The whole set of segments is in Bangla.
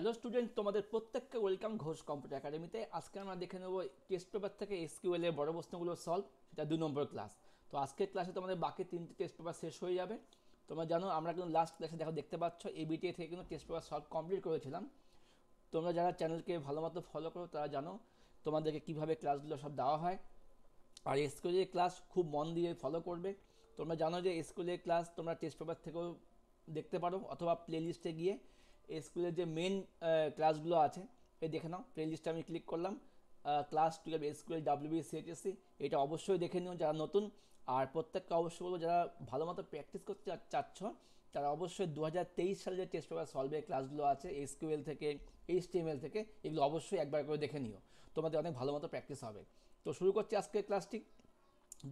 হ্যালো স্টুডেন্ট তোমাদের প্রত্যেককে ওয়েলকাম ঘোষ কম্পিউটার একাডেমিতে আজকে আমরা দেখে নেব টেস্ট পেপার থেকে এসকিউএল এর বড় প্রশ্নগুলো সলভ সেটা দুই নম্বর ক্লাস তো আজকের ক্লাসে তোমাদের বাকি তিনটে টেস্ট পেপার শেষ হয়ে যাবে। তোমরা জানো, আমরা কিন্তু লাস্ট ক্লাসে দেখো, দেখতে পাচ্ছ এবিটিএ থেকে কিন্তু টেস্ট পেপার সলভ কমপ্লিট করেছিলাম। তোমরা যারা চ্যানেলকে ভালো মতো ফলো করো, তারা জানো তোমাদেরকে কীভাবে ক্লাসগুলো সব দেওয়া হয়। আর স্কুলের ক্লাস খুব মন দিয়ে ফলো করবে। তোমরা জানো যে স্কুলের ক্লাস তোমরা টেস্ট পেপার থেকেও দেখতে পারো, অথবা প্লেলিস্টে গিয়ে স্কুলের যে মেন ক্লাসগুলো আছে, এই দেখে নাও প্লেলিস্টে আমি ক্লিক করলাম। ক্লাস টুয়েলভ স্কুলের ডাব্লিউবি সিএইচএসসি এটা অবশ্যই দেখে নিও যারা নতুন। আর প্রত্যেককে অবশ্যই বলব, যারা ভালো মতো প্র্যাকটিস করতে চাচ্ছ, তারা অবশ্যই দু হাজার তেইশ সালে যে টেস্ট পেপার সলভের ক্লাসগুলো আছে এসকিউএল থেকে এইচটিএমএল থেকে, এগুলো অবশ্যই একবার করে দেখে নিও। তোমাদের অনেক ভালো মতো প্র্যাকটিস হবে। তো শুরু করছি আজকের ক্লাসটি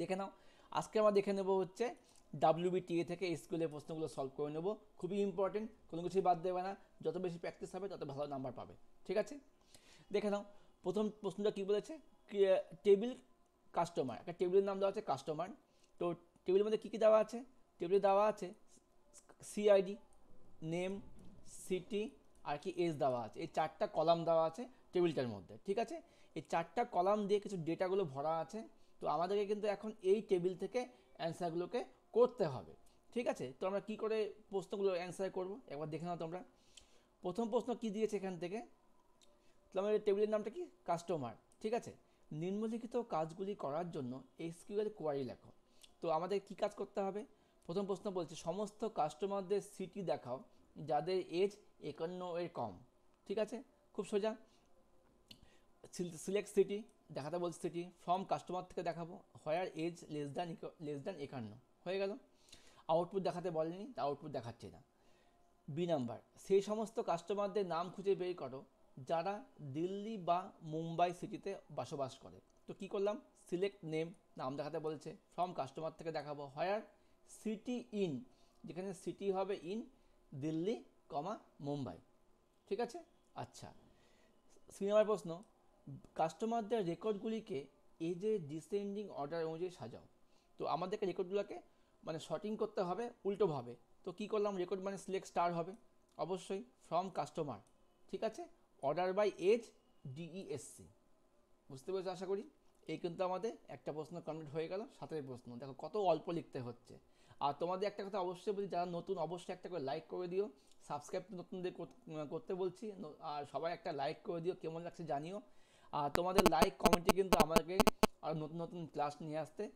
দেখে নাও, আজকে আমরা দেখে নেব হচ্ছে ডাব্লিউবিটিএ থেকে স্কুলের প্রশ্নগুলো সলভ করে নেব। খুবই ইম্পর্টেন্ট কোনো কিছুই বাদ দেবে না। যত বেশি প্র্যাকটিস হবে, তত ভালো নাম্বার পাবে। ঠিক আছে? দেখে নাও, প্রথম প্রশ্নটা কী বলেছে? টেবিল কাস্টমার একটা টেবিলের নাম দেওয়া আছে কাস্টমার তো টেবিলের মধ্যে কী কী দেওয়া আছে? টেবিলে দেওয়া আছে সিআইডি নেম সিটি আর কি এজ দেওয়া আছে। এই চারটা কলাম দেওয়া আছে টেবিলটার মধ্যে। ঠিক আছে? এই চারটা কলাম দিয়ে কিছু ডেটাগুলো ভরা আছে। তো আমাদেরকে কিন্তু এখন এই টেবিল থেকে অ্যান্সারগুলোকে করতে হবে। ঠিক আছে? তো আমরা কী করে প্রশ্নগুলো অ্যান্সার করব? একবার দেখে নাও তোমরা। প্রথম প্রশ্ন কি দিয়েছে এখান থেকে? তো আমাদের টেবিলের নামটা কি? কাস্টমার। ঠিক আছে? নিম্নলিখিত কাজগুলি করার জন্য এসকিউএল কোয়ারি লেখো। তো আমাদের কি কাজ করতে হবে? প্রথম প্রশ্ন বলছে, সমস্ত কাস্টমারদের সিটি দেখাও, যাদের এজ একান্ন এর কম। ঠিক আছে? খুব সোজা। সিলেক্ট সিটি, দেখাতে বলছে সিটি। ফ্রম কাস্টমার থেকে দেখাবো। Where age less than less than একান্ন। হয়ে গেল। আউটপুট দেখাতে বলেনি, তা আউটপুট দেখাচ্ছে না। বি নাম্বার সেই সমস্ত কাস্টমারদের নাম খুঁজে বের করো, যারা দিল্লি বা মুম্বাই সিটিতে বসবাস করে। তো কি করলাম? সিলেক্ট নেম নাম দেখাতে বলেছে। ফ্রম কাস্টমার থেকে দেখাবো। হোয়ার সিটি ইন যেখানে সিটি হবে ইন দিল্লি কমা মুম্বাই। ঠিক আছে? আচ্ছা। সিনেমার প্রশ্ন কাস্টমারদের রেকর্ডগুলিকে এজে ডিসেন্ডিং অর্ডার অনুযায়ী সাজাও। তো আমাদেরকে রেকর্ডগুলোকে মানে শর্টিং করতে হবে উল্টোভাবে তো কি করলাম? রেকর্ড মানে সিলেক্ট স্টার হবে, অবশ্যই ফ্রম কাস্টমার ঠিক আছে? অর্ডার বাই এজ ডিইএসসি বুঝতে পেরেছ আশা করি? এই কিন্তু আমাদের একটা প্রশ্ন কমপ্লিট হয়ে গেল সাতের প্রশ্ন। দেখো কত অল্প লিখতে হচ্ছে। আর তোমাদের একটা কথা অবশ্যই বলি, যারা নতুন অবশ্যই একটা করে লাইক করে দিও। সাবস্ক্রাইব নতুনদের কর- করতে বলছি আর সবাই একটা লাইক করে দিও, কেমন লাগছে জানিও। আর তোমাদের লাইক কমেন্টে কিন্তু আমাদেরকে আর নতুন নতুন ক্লাস নিয়ে আসতে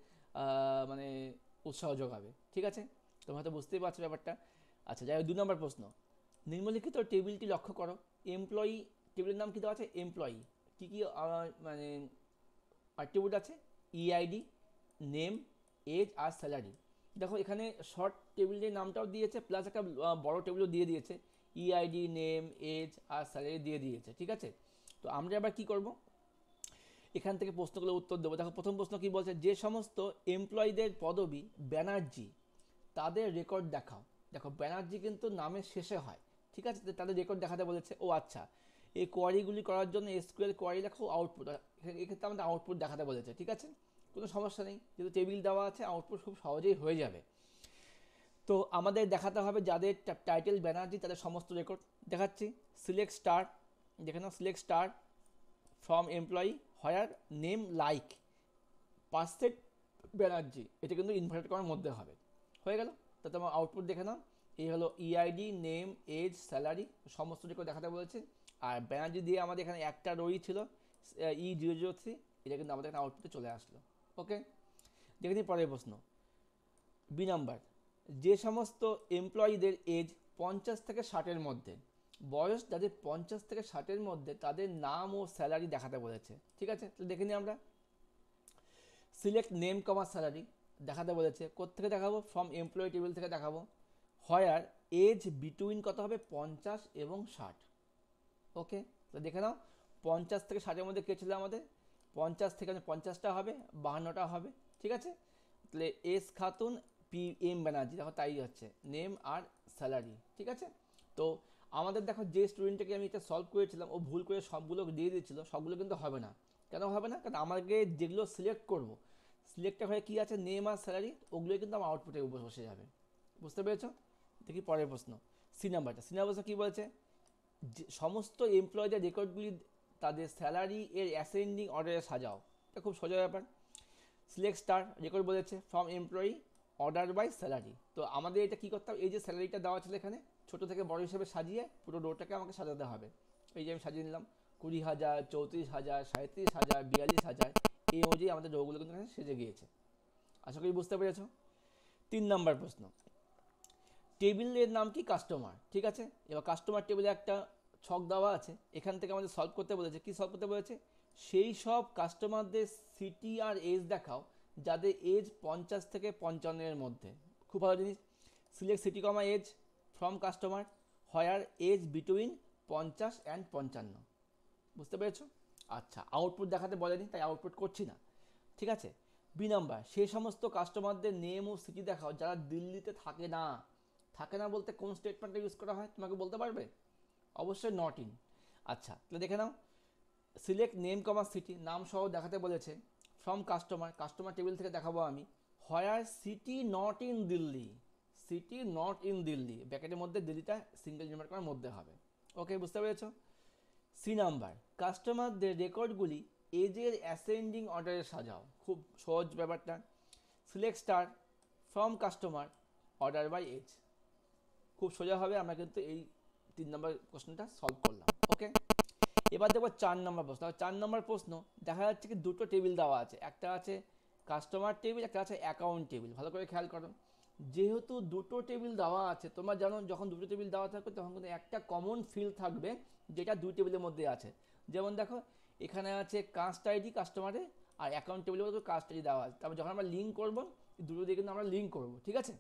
মানে উৎসাহ যোগাবে, ঠিক আছে? তোমরা হয়তো বুঝতেই পারছ ব্যাপারটা। আচ্ছা যাই হোক, দু নম্বর প্রশ্ন। নিম্নলিখিত টেবিলটি লক্ষ্য করো। এমপ্লয়ি টেবিলের নাম কী দেওয়া আছে? এমপ্লয়ি কী কী মানে অ্যাট্রিবিউট আছে? ইআইডি নেম এজ আর স্যালারি দেখো, এখানে শর্ট টেবিলের নামটাও দিয়েছে প্লাস একটা বড় টেবিলও দিয়ে দিয়েছে। ইআইডি নেম এজ আর স্যালারি দিয়ে দিয়েছে, ঠিক আছে? তো আমরা এবার কি করব? এখান থেকে প্রশ্নগুলো উত্তর দেবো। দেখো, প্রথম প্রশ্ন কি বলছে? যে সমস্ত এমপ্লয়ীদের পদবি ব্যানার্জি, তাদের রেকর্ড দেখাও। দেখো, ব্যানার্জি কিন্তু নামের শেষে হয়, ঠিক আছে? তাদের রেকর্ড দেখাতে বলেছে, ও আচ্ছা এই কোয়ারিগুলি করার জন্য এসকিউএল কোয়ারি লেখো আউটপুট এক্ষেত্রে আমাদের আউটপুট দেখাতে বলেছে, ঠিক আছে? কোনো সমস্যা নেই, যেহেতু টেবিল দেওয়া আছে আউটপুট খুব সহজেই হয়ে যাবে। তো আমাদের দেখাতে হবে যাদের টাইটেল ব্যানার্জি, তাদের সমস্ত রেকর্ড দেখাচ্ছি। সিলেক্ট স্টার দেখে নাও select star from employee where name like, percent Banerjee, এটা কিন্তু ইনভার্টেড করার মধ্যে হবে। হয়ে গেল? তো তোমার আউটপুট দেখে নাও। এই হলো ইআইডি নেম এজ স্যালারি সমস্ত রেকর্ড দেখাতে বলেছে। আর ব্যানার্জি দিয়ে আমাদের এখানে একটা রোই ছিল ই জিরো জিরো থ্রি এটা কিন্তু আমাদের এখানে আউটপুটে চলে আসলো। ওকে দেখে নিই পরের প্রশ্ন। বি নাম্বার যে সমস্ত এমপ্লয়ীদের এজ পঞ্চাশ থেকে ষাটের মধ্যে বয়স যাদের পঞ্চাশ থেকে ষাটের মধ্যে, তাদের নাম ও স্যালারি দেখাতে বলেছে। ঠিক আছে? তো দেখে নিই আমরা। সিলেক্ট নেম কমার স্যালারি দেখাতে বলেছে। কোত্থেকে দেখাবো? ফ্রম এমপ্লয়ি টেবিল থেকে দেখাবো। হয়ার এজ বিটুইন কত হবে? পঞ্চাশ এবং ষাট। ওকে তো দেখে নাও, পঞ্চাশ থেকে ষাটের মধ্যে কে ছিল আমাদের? পঞ্চাশ থেকে পঞ্চাশটা হবে, বাহান্নটা হবে। ঠিক আছে? তাহলে S Khatun P M Banerjee দেখো তাই হচ্ছে। নেম আর স্যালারি ঠিক আছে? তো আমাদের দেখো যে স্টুডেন্টটাকে আমি এটা সলভ করেছিলাম, ও ভুল করে সবগুলো দিয়ে দিয়েছিল, সবগুলো কিন্তু হবে না। কেন হবে না? কারণ আমাকে যেগুলো সিলেক্ট করব সিলেক্টটা হয়ে কী আছে? নেম আর স্যালারি ওগুলোই কিন্তু আমার আউটপুটে বসে যাবে। বুঝতে পেরেছ? দেখি পরের প্রশ্ন। সি নাম্বারটা সি নাম্বার কী বলছে? যে সমস্ত এমপ্লয়ীদের রেকর্ডগুলি তাদের স্যালারি এর অ্যাসেন্ডিং অর্ডারে সাজাও। এটা খুব সোজা ব্যাপার। সিলেক্ট স্টার রেকর্ড বলেছে from employee order by salary তো আমাদের এটা কী করতে হবে? এই যে স্যালারিটা দেওয়া ছিল এখানে ছোটো থেকে বড় হিসেবে সাজিয়ে পুরো রোটাকে আমাকে সাজাতে হবে। এই যে আমি সাজিয়ে নিলাম, কুড়ি হাজার, চৌত্রিশ হাজার সাঁত্রিশ হাজার, বিয়াল্লিশ হাজার, এই অনুযায়ী আমাদের রোগুলো কিন্তু সেজে গিয়েছে। আশা করি বুঝতে পেরেছ? তিন নম্বর প্রশ্ন। টেবিলের নাম কি কাস্টমার ঠিক আছে? এবার কাস্টমার টেবিলে একটা ছক দেওয়া আছে। এখান থেকে আমাদের সলভ করতে বলেছে। কি সলভ করতে বলেছে? সেই সব কাস্টমারদের সিটি আর এজ দেখাও, যাদের এজ পঞ্চাশ থেকে পঞ্চান্নের মধ্যে। খুব ভালো জিনিস। Select city comma age from customer where age between পঞ্চাশ অ্যান্ড পঞ্চান্ন। বুঝতে পেরেছ? আচ্ছা আউটপুট দেখাতে বলেনি, তাই আউটপুট করছি না। ঠিক আছে? বি নাম্বার সেই সমস্ত কাস্টমারদের নেম ও সিটি দেখাও, যারা দিল্লিতে থাকে না। থাকে না বলতে কোন স্টেটমেন্টটা ইউজ করা হয়, তোমাকে বলতে পারবে? অবশ্যই নট ইন আচ্ছা তাহলে দেখে নাও। সিলেক্ট নেম কমার সিটি নাম সহ দেখাতে বলেছে। ফ্রম কাস্টমার কাস্টমার টেবিল থেকে দেখাবো আমি। Where city not in Delhi city not in Delhi. ব্যাকেটের মধ্যে দিল্লিটা সিঙ্গেল করার মধ্যে হবে। ওকে বুঝতে পেরেছ? সি নাম্বার কাস্টমারদের রেকর্ডগুলি এজের অ্যাসেন্ডিং অর্ডারে সাজাও। খুব সহজ ব্যাপারটা। Select star from customer order by age খুব সোজা হবে, আমরা কিন্তু এই তিন নম্বর প্রশ্নটা সলভ করলাম। ওকে এবার দেখব চার নম্বর প্রশ্ন। চার নম্বর প্রশ্ন, দেখা যাচ্ছে কি দুটো টেবিল দেওয়া আছে। একটা আছে কাস্টমার টেবিল একটা আছে অ্যাকাউন্ট টেবিল ভালো করে খেয়াল করো। যেহেতু দুটো টেবিল দেওয়া আছে, তোমরা জানো যখন দুটো টেবিল দেওয়া থাকবে, তখন কিন্তু একটা কমন ফিল্ড থাকবে, যেটা দুই টেবিলের মধ্যে আছে। যেমন দেখো, এখানে আছে কাস্ট আইডি কাস্টমারে আর অ্যাকাউন্ট টেবিলের মধ্যে কাস্ট আইডি দেওয়া আছে। তারপর যখন আমরা লিঙ্ক করব দুটো দিয়ে কিন্তু আমরা লিঙ্ক করব, ঠিক আছে?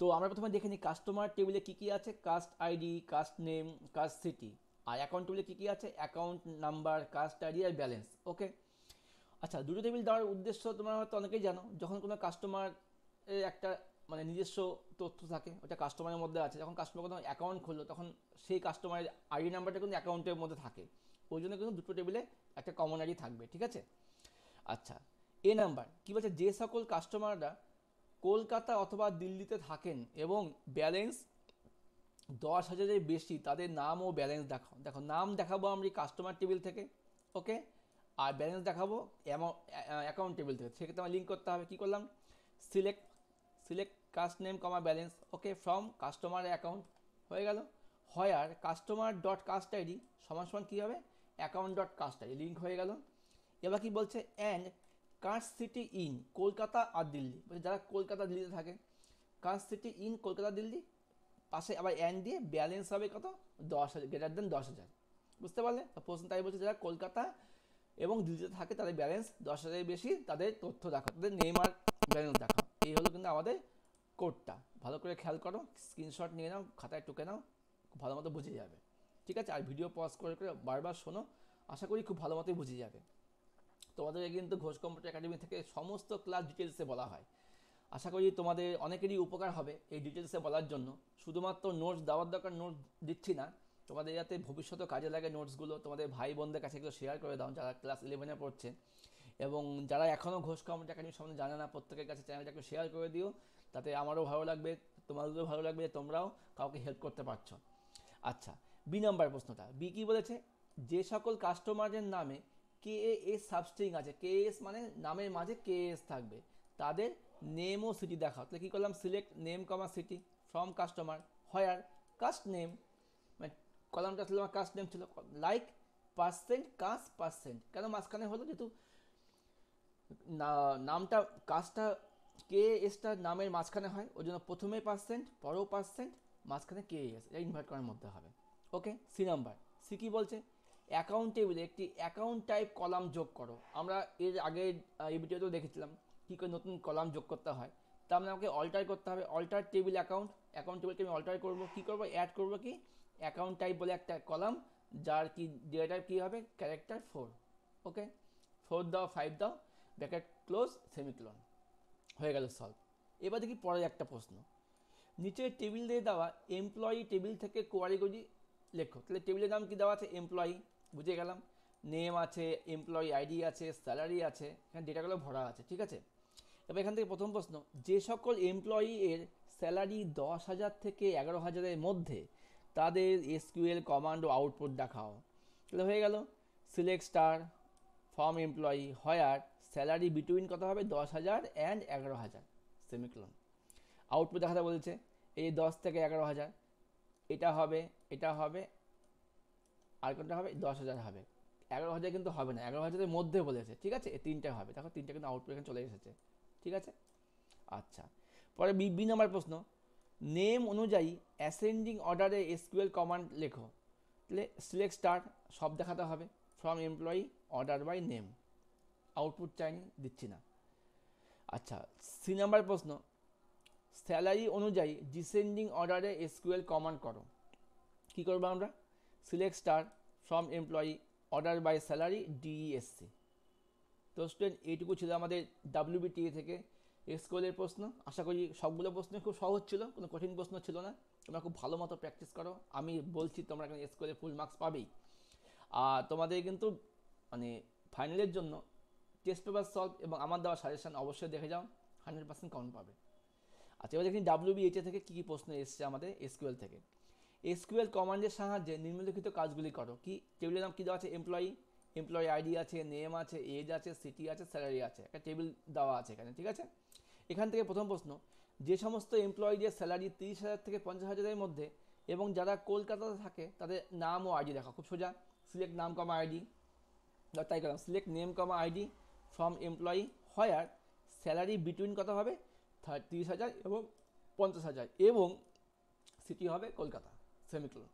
তো আমরা প্রথমে দেখে নিই কাস্টমার টেবিলে কী কী আছে cust ID cust name cust city আর অ্যাকাউন্ট টেবিলে কী কী আছে অ্যাকাউন্ট নাম্বার কাস্ট আইডি আর ব্যালেন্স ওকে আচ্ছা দুটো টেবিল দেওয়ার উদ্দেশ্য তোমরা হয়তো অনেকেই জানো, যখন কোনো কাস্টমার একটা মানে নিজস্ব তথ্য থাকে, ওটা কাস্টমারের মধ্যে আছে। যখন কাস্টমার কোনো অ্যাকাউন্ট খুললো, তখন সেই কাস্টমারের আইডি নাম্বারটা কিন্তু অ্যাকাউন্টের মধ্যে থাকে। ওই জন্য কিন্তু দুটো টেবিলে একটা কমন আইডি থাকবে, ঠিক আছে? আচ্ছা এ নাম্বার কী বলছে? যে সকল কাস্টমাররা কলকাতা অথবা দিল্লিতে থাকেন এবং ব্যালেন্স দশ হাজারের বেশি, তাদের নাম ও ব্যালেন্স দেখাও। দেখো, নাম দেখাবো আমরা কাস্টমার টেবিল থেকে ওকে আর ব্যালেন্স দেখাবো অ্যাকাউন্ট টেবিল থেকে। সেক্ষেত্রে আমার লিঙ্ক করতে হবে, কী করলাম? Select select cust name comma balance okay from customer account হয়ে গেল। Where customer dot cust ID সমান সমান কী হবে? Account dot cust ID link হয়ে গেল। এবার কি বলছে? And cust city in Kolkata আর দিল্লি। বলছে যারা কলকাতা, দিল্লিতে থাকে cust city in Kolkata, Delhi, পাশে আবার অ্যান্ড দিয়ে ব্যালেন্স হবে কত? দশ হাজার গ্রেটার দেন দশ হাজার। বুঝতে পারলে? প্রশ্ন তাই বলছে, যারা কলকাতা এবং দিল্লিতে থাকে, তাদের ব্যালেন্স দশ হাজারের বেশি, তাদের তথ্য দেখো তাদের নেম আর ব্যালেন্স দেখো এই হলো কিন্তু আমাদের কোডটা ভালো করে খেয়াল করো স্ক্রিনশট নিয়ে নাও, খাতায় টুকে নাও ভালো মতো বুঝে যাবে। ঠিক আছে? আর ভিডিও পজ করে করে বারবার শোনো, আশা করি খুব ভালো মতোই বুঝে যাবে। তোমাদের কিন্তু ঘোষ কম্পিউটার একাডেমি থেকে সমস্ত ক্লাস ডিটেলসে বলা হয়। আশা করি তোমাদের অনেকেরই উপকার হবে এই ডিটেলসে বলার জন্য। শুধুমাত্র নোটস দেওয়ার দরকার নোটস দিচ্ছি না। তোমাদের যাতে ভবিষ্যতে কাজে লাগে নোটসগুলো তোমাদের ভাই বোনদের কাছে এগুলো শেয়ার করে দাও, যারা ক্লাস ইলেভেনে পড়ছে। এবং যারা এখনও ঘোষ কম্পিউটার একাডেমি সম্বন্ধে জানে না, প্রত্যেকের কাছে চ্যানেলটাকে শেয়ার করে দিও। তাতে আমারও ভালো লাগবে, তোমাদেরও ভালো লাগবে যে তোমরাও কাউকে হেল্প করতে পারছ। আচ্ছা বি নাম্বার প্রশ্নটা। বি কী বলেছে? যে সকল কাস্টমারদের নামে কে এস সাবস্ট্রিং আছে কে এস মানে নামের মাঝে কে এস থাকবে। তাদের নেম ও সিটি দেখাও। তাহলে কী করলাম? Select name comma city from customer where cust name মানে কলামটা ছিল আমার কাস্ট নেম ছিল লাইক পার্সেন্ট কাস্ট পার্সেন্ট কেন মাঝখানে হলো? যেহেতু নামটা কাজটা কে এসটা নামের মাঝখানে হয়, ওই জন্য প্রথমে পার্সেন্ট পরেও পার্সেন্ট মাঝখানে কে এস, এটা ইনভার্ট করার মধ্যে হবে। ওকে সি নাম্বার সি কী বলছে? অ্যাকাউন্ট টেবিলে একটি অ্যাকাউন্ট টাইপ কলাম যোগ করো। আমরা এর আগে এই ভিডিওতেও দেখেছিলাম কী করে নতুন কলাম যোগ করতে হয়। তা আমরা আমাকে অল্টার করতে হবে। অল্টার টেবিল অ্যাকাউন্ট অ্যাকাউন্ট টেবিলকে আমি অল্টার করব। কী করব? অ্যাড করব কি? অ্যাকাউন্ট টাইপ বলে একটা কলাম যার কি ডেটা টাইপ কী হবে? ক্যারেক্টার ফোর ওকে ফোর দাও ফাইভ দাও ব্যাকেট ক্লোজ, সেমিক্লোন। হয়ে গেল সলভ এবার দেখি পরের একটা প্রশ্ন। নিচের টেবিল দিয়ে দেওয়া এমপ্লয়ি টেবিল থেকে কোয়ারিগুলি লেখো। তাহলে টেবিলের নাম কি দেওয়া আছে? এমপ্লয়ি বুঝে গেলাম। নেম আছে এমপ্লয়ি আইডি আছে স্যালারি আছে, এখানে ডেটাগুলো ভরা আছে, ঠিক আছে? এবার এখান থেকে প্রথম প্রশ্ন, যে সকল এমপ্লয়ি এর স্যালারি দশ হাজার থেকে এগারো হাজারের মধ্যে তাদের এসকিউএল কমান্ড ও আউটপুট দেখাও। তাহলে হয়ে গেল। Select star from employee where salary between কত হবে? দশ হাজার অ্যান্ড এগারো হাজার। সেমিক্লোন আউটপুট দেখাতে বলছে, এই দশ থেকে এগারো হাজার, এটা হবে এটা হবে, আর কোনটা হবে? দশ হাজার হবে। এগারো হাজার কিন্তু হবে না, এগারো হাজারের মধ্যে বলেছে, ঠিক আছে? এই তিনটে হবে। দেখো, তিনটে কিন্তু আউটপুট এখানে চলে এসেছে, ঠিক আছে? আচ্ছা পরে বি বি নাম্বার প্রশ্ন নেম অনুযায়ী অ্যাসেন্ডিং অর্ডারে এসকিউএল কমান্ড লেখো। তাহলে সিলেক্ট স্টার সব দেখাতে হবে from employee order by name output চাইনি দিচ্ছি না। আচ্ছা সি নাম্বার প্রশ্ন। স্যালারি অনুযায়ী ডিসেন্ডিং অর্ডারে এসকিউএল কমান্ড করো। কী করব আমরা? Select star from employee order by salary DESC তো স্টুডেন্ট এইটুকু ছিল আমাদের ডাব্লিউবিটিএ থেকে। এসকিউএলের প্রশ্ন, আশা করি সবগুলো প্রশ্ন খুব সহজ ছিল, কোনো কঠিন প্রশ্ন ছিল না। তোমরা খুব ভালো মতো প্র্যাকটিস করো। আমি বলছি, তোমরা এখানে এসকিউএলে ফুল মার্কস পাবেই। আর তোমাদের কিন্তু মানে ফাইনালের জন্য টেস্ট পেপার সলভ এবং আমার দেওয়া সাজেশন অবশ্যই দেখে যাও হান্ড্রেড পার্সেন্ট কাউন্ট পাবে। আচ্ছা এবার দেখি ডাব্লিউবিএইচএ থেকে কী কী প্রশ্ন এসছে আমাদের এসকিউএল থেকে। এসকিউএল কমান্ডের সাহায্যে নিম্নলিখিত কাজগুলি করো। কি টেবিলের নাম কী দেওয়া আছে? এমপ্লয়ি এমপ্লয়ি আইডি আছে নেম আছে এজ আছে সিটি আছে স্যালারি আছে। একটা টেবিল দেওয়া আছে এখানে, ঠিক আছে? এখান থেকে প্রথম প্রশ্ন, যে সমস্ত এমপ্লয়ীদের স্যালারি তিরিশ হাজার থেকে পঞ্চাশ হাজারের মধ্যে এবং যারা কলকাতাতে থাকে, তাদের নাম ও আইডি দেখা খুব সোজা সিলেক্ট নাম কমা আইডি তাই করলাম select name comma ID from employee where salary between কত হবে? তিরিশ হাজার এবং পঞ্চাশ হাজার এবং সিটি হবে কলকাতা সেমিক্লোন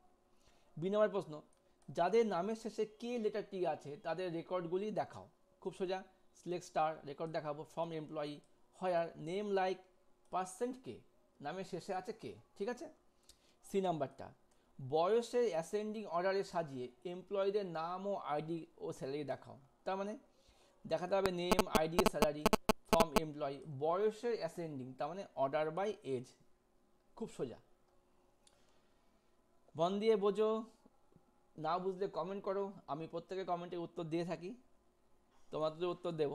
বি নম্বর প্রশ্ন, যাদের নামের শেষে কে লেটারটি আছে, তাদের রেকর্ডগুলি দেখাও। খুব সোজা সিলেক্ট স্টার রেকর্ড দেখাবো from employee where name like percent K নামের শেষে আছে কে ঠিক আছে? সি নাম্বারটা, বয়সের অ্যাসেন্ডিং অর্ডারে সাজিয়ে এমপ্লয়ীদের নাম ও আইডি ও স্যালারি দেখাও। তার মানে দেখাতে হবে name ID salary from employee বয়সের অ্যাসেন্ডিং তার মানে অর্ডার বাই এজ খুব সোজা। মন দিয়ে বোঝো, না বুঝলে কমেন্ট করো, আমি প্রত্যেকের কমেন্টের উত্তর দিয়ে থাকি, তোমাদের উত্তর দেব।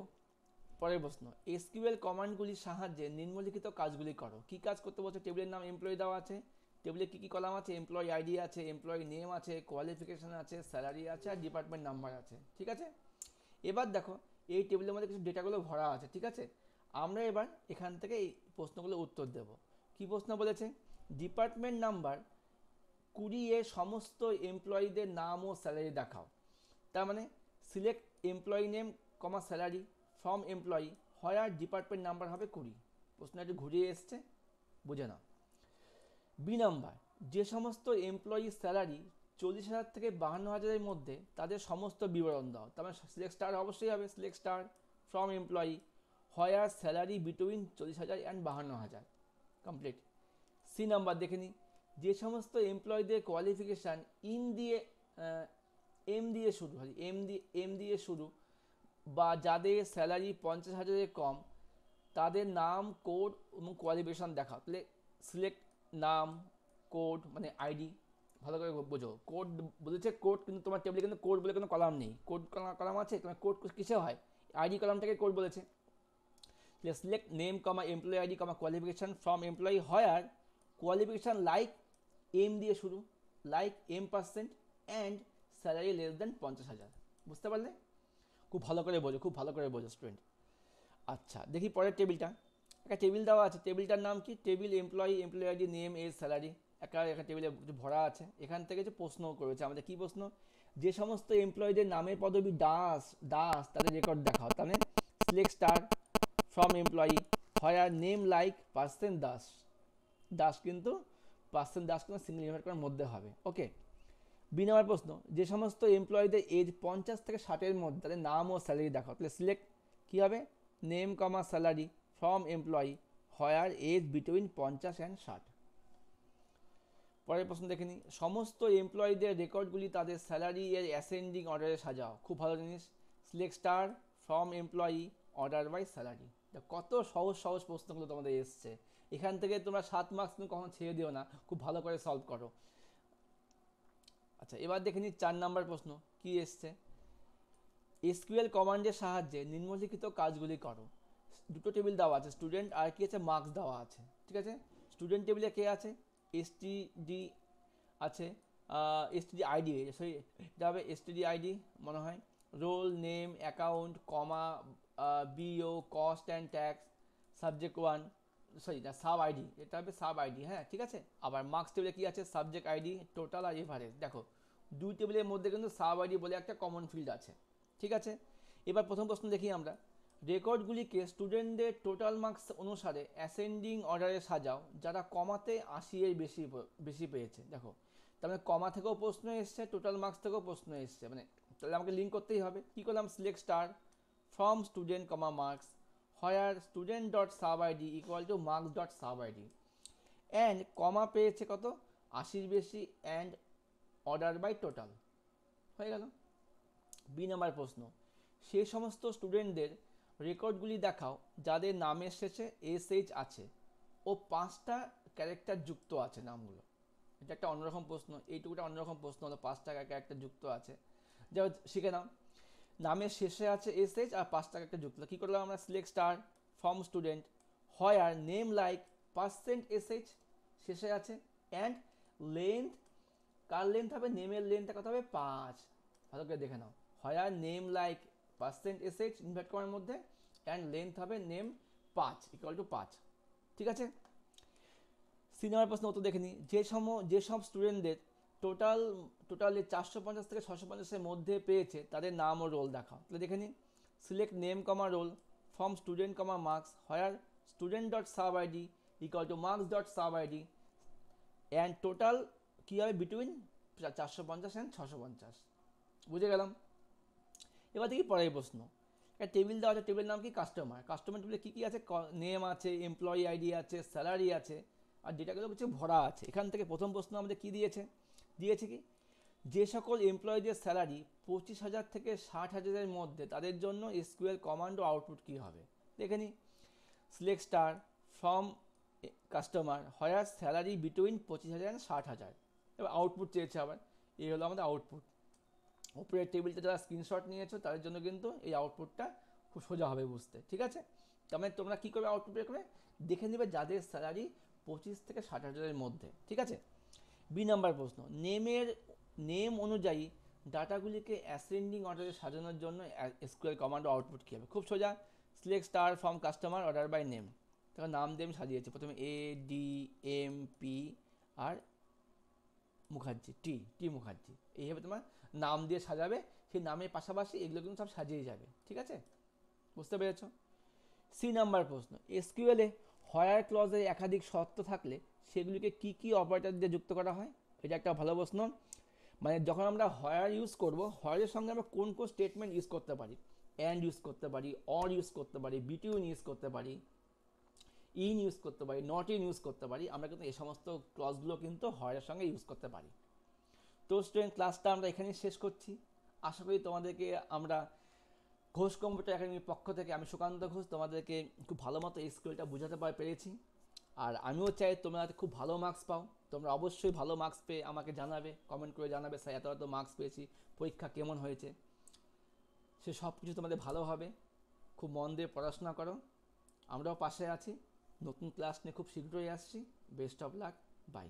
পরের প্রশ্ন এসকিউএল কমান্ডগুলির সাহায্যে নিম্নলিখিত কাজগুলি করো। কি কাজ করতে বলছে? টেবিলের নাম এমপ্লয়ি দেওয়া আছে। টেবিলে কী কী কলাম আছে? এমপ্লয়ি আইডি আছে এমপ্লয়ি নেম আছে কোয়ালিফিকেশান আছে স্যালারি আছে, আর ডিপার্টমেন্ট নাম্বার আছে। ঠিক আছে? এবার দেখো এই টেবিলের মধ্যে কিছু ডেটাগুলো ভরা আছে, ঠিক আছে? আমরা এবার এখান থেকে এই প্রশ্নগুলো উত্তর দেব। কি প্রশ্ন বলেছে? ডিপার্টমেন্ট নাম্বার কুড়ি এর সমস্ত এমপ্লয়ীদের নাম ও স্যালারি দেখাও। তার মানে select employee name, comma salary, from employee, where department number হবে কুড়ি। প্রশ্ন একটু ঘুরিয়ে এসছে, বুঝে নাও। বি নাম্বার, যে সমস্ত এমপ্লয়ি স্যালারি চল্লিশ হাজার থেকে বাহান্ন হাজারের মধ্যে তাদের সমস্ত বিবরণ দাও। তার মানে সিলেক্ট স্টার অবশ্যই হবে select star from employee where salary between চল্লিশ হাজার অ্যান্ড বাহান্ন হাজার। কমপ্লিট সি নাম্বার দেখে নিই যে সমস্ত এমপ্লয়ীদের কোয়ালিফিকেশান ইন দিয়ে এম দিয়ে শুরু হয় এম দিয়ে এম দিয়ে শুরু, বা যাদের স্যালারি পঞ্চাশ হাজারের কম, তাদের নাম কোড এবং কোয়ালিফিকেশান দেখা তাহলে সিলেক্ট নাম কোড মানে আইডি ভালো করে বোঝো। কোড বলেছে কোড কিন্তু তোমার টেবিলে কিন্তু কোড বলে কোনো কলাম নেই। কোড কলাম আছে, তোমার কোড কিসে হয়? আইডি কলামটাকে কোড বলেছে। Select name comma employee ID comma qualification from employee where qualification like M দিয়ে শুরু like M percent and salary less than পঞ্চাশ হাজার। বুঝতে পারলে? খুব ভালো করে বোঝো, খুব ভালো করে বোঝো স্টুডেন্ট আচ্ছা দেখি পরের টেবিলটা একটা টেবিল দেওয়া আছে। টেবিলটার নাম কি? Table employee employee ID name age salary একটা একটা টেবিলে ভরা আছে, এখান থেকে যে প্রশ্ন করেছে, আমাদের কি প্রশ্ন? যে সমস্ত এমপ্লয়ীদের নামের পদবি দাস দাস তাদের রেকর্ড দেখাও। তাহলে select star from employee where name like percent Das. Das কিন্তু পার্সেন্ট দাস কিন্তু সিঙ্গল ইনভার্ট করার মধ্যে হবে। ওকে বি নম্বর প্রশ্ন, যে সমস্ত এমপ্লয়ীদের এজ পঞ্চাশ থেকে ষাটের মধ্যে তাদের নাম ও স্যালারি দেখাও। তাহলে সিলেক্ট কী হবে? Name comma salary from employee where age between পঞ্চাশ অ্যান্ড ষাট। পরের প্রশ্ন দেখে নিই। সমস্ত এমপ্লয়ীদের রেকর্ডগুলি তাদের স্যালারি এর অ্যাসেন্ডিং অর্ডারে সাজাও। খুব ভালো জিনিস। Select star from employee order by salary কত সহজ সহজ প্রশ্নগুলো তোমাদের এসছে। এখান থেকে তোমরা সাত মার্কস তুমি কখনো ছেড়ে দিও না। খুব ভালো করে সলভ করো। আচ্ছা এবার দেখে নিই চার নাম্বার প্রশ্ন। কি এসছে? এসকিউএল কমান্ডের সাহায্যে নিম্নলিখিত কাজগুলি করো। দুটো টেবিল দেওয়া আছে। স্টুডেন্ট আর কি আছে? মার্কস দেওয়া আছে। ঠিক আছে? স্টুডেন্ট টেবিলে কে আছে? এস টি ডি আছে এসটিডি আইডি সরি এটা হবে এসটিডি আইডি মনে হয়, roll name, account, comma BO, cost and tax, subject one, sorry sub ID এটা হবে সাব আইডি হ্যাঁ ঠিক আছে? আবার মার্কস টেবিলে কী আছে? সাবজেক্ট আইডি টোটাল আর এভারেজ দেখো, দুই টেবিলের মধ্যে কিন্তু সাব আইডি বলে একটা কমন ফিল্ড আছে, ঠিক আছে? এবার প্রথম প্রশ্ন দেখি আমরা রেকর্ডগুলিকে স্টুডেন্টদের টোটাল মার্কস অনুসারে অ্যাসেন্ডিং অর্ডারে সাজাও, যারা কমাতে আশি এর বেশি বেশি পেয়েছে। দেখো, তার মানে কমা থেকেও প্রশ্ন এসছে, টোটাল মার্কস থেকেও প্রশ্ন এসছে। মানে তাহলে আমাকে লিঙ্ক করতেই হবে। কী করলাম? Select star from student comma marks where student dot sub ID equal to marks dot sub ID and comma পেয়েছে কত? আশির বেশি অ্যান্ড অর্ডার বাই টোটাল হয়ে গেল। বি নাম্বার প্রশ্ন। সেই সমস্ত স্টুডেন্টদের রেকর্ডগুলি দেখাও, যাদের নামের শেষে এস এইচ আছে। ও পাঁচটা ক্যারেক্টার যুক্ত আছে নামগুলো। এটা একটা অন্যরকম প্রশ্ন এইটুকুটা অন্যরকম প্রশ্ন হলো পাঁচটা ক্যারেক্টার যুক্ত আছে। যা শিখে নাও। নামের শেষে আছে এস এইচ আর পাঁচটা ক্যারেক্টার যুক্ত। কী করলাম আমরা? Select star from student where name like percent S H, শেষে আছে অ্যান্ড লেন্থ কার লেন্থ হবে? নেমের লেন্থটা কত হবে? পাঁচ। ভালো করে দেখে নাও। Where name like percent S H invert করার মধ্যে অ্যান্ড লেন্থ হবে নেম পাঁচ ইকুয়াল টু পাঁচ। ঠিক আছে? সিনেমার প্রশ্ন উত্তর দেখে নিই যে সম যেসব স্টুডেন্টদের টোটাল টোটালে চারশো পঞ্চাশ থেকে ছশো পঞ্চাশের মধ্যে পেয়েছে, তাদের নাম ও রোল দেখাও। তাহলে দেখে নিই select name comma roll from student comma marks where student dot sub ID equal to marks dot sub ID and total কী হবে বিটুইন চারশো পঞ্চাশ অ্যান্ড ছশো পঞ্চাশ। বুঝে গেলাম? এবার দেখি পরের প্রশ্ন। একটা টেবিল দেওয়া আছে টেবিল নাম কি? কাস্টমার কাস্টমার টেবিলে কী কী আছে? নেম আছে এমপ্লয়ি আইডি আছে স্যালারি আছে, আর ডেটাগুলো কিছু ভরা আছে। এখান থেকে প্রথম প্রশ্ন আমাদের কী দিয়েছে? দিয়েছে কি? যে সকল এমপ্লয়ীদের স্যালারি পঁচিশ হাজার থেকে ষাট হাজারের মধ্যে, তাদের জন্য এসকিউএল কমান্ড ও আউটপুট কী হবে? দেখে নিই select star from customer where salary between পঁচিশ হাজার অ্যান্ড ষাট হাজার। এবার আউটপুট চেয়েছে আবার। এই হলো আমাদের আউটপুট উপরের টেবিলটা যারা স্ক্রিনশট নিয়েছো, তাদের জন্য কিন্তু এই আউটপুটটা খুব সোজা হবে বুঝতে, ঠিক আছে? তার মানে তোমরা কী করবে আউটপুট বের দেখে নেবে যাদের স্যালারি পঁচিশ থেকে ষাট হাজারের মধ্যে, ঠিক আছে? বি নাম্বার প্রশ্ন, নেমের নেম অনুযায়ী ডাটাগুলিকে অ্যাসেন্ডিং অর্ডারে সাজানোর জন্য এসকিউএল কমান্ড আউটপুট কী হবে? খুব সোজা select star from customer order by name তখন নাম দিয়ে আমি সাজিয়েছি, প্রথমে A D M P R Mukherjee T T Mukherjee. এইভাবে তোমার নাম দিয়ে সাজাবে, সেই নামের পাশাপাশি এগুলো কিন্তু সব সাজিয়ে যাবে, ঠিক আছে? বুঝতে পেরেছ? সি নাম্বার প্রশ্ন, এসকিউএলে হয়ার ক্লজে একাধিক শর্ত থাকলে সেগুলিকে কি কি অপারেটর দিয়ে যুক্ত করা হয়? এটা একটা ভালো প্রশ্ন। মানে যখন আমরা হয়ার ইউজ করব, হয়ারের সঙ্গে আমরা কোন কোন স্টেটমেন্ট ইউজ করতে পারি? অ্যান্ড ইউজ করতে পারি, অর ইউজ করতে পারি বিটিউন ইউজ করতে পারি, ইন ইউজ করতে পারি, নট ইন ইউজ করতে পারি, আমরা কিন্তু এই সমস্ত ক্লজগুলো কিন্তু হয়ারের সঙ্গে ইউজ করতে পারি। তো স্টুডেন্ট ক্লাসটা আমরা এখানেই শেষ করছি। আশা করি তোমাদেরকে আমরা ঘোষ কম্পিউটার একাডেমির পক্ষ থেকে আমি সুকান্ত ঘোষ, তোমাদেরকে খুব ভালো মতো এই স্কুলটা বোঝাতে পার পেরেছি। আর আমিও চাই তোমরা খুব ভালো মার্কস পাও। তোমরা অবশ্যই ভালো মার্কস পেয়ে আমাকে জানাবে কমেন্ট করে জানাবে, স্যার, এত এত মার্কস পেয়েছি, পরীক্ষা কেমন হয়েছে? সে সব কিছু তোমাদের ভালো হবে। খুব মন দিয়ে পড়াশোনা করো। আমরাও পাশে আছি। নতুন ক্লাস নিয়ে খুব শীঘ্রই আসছি। Best of luck by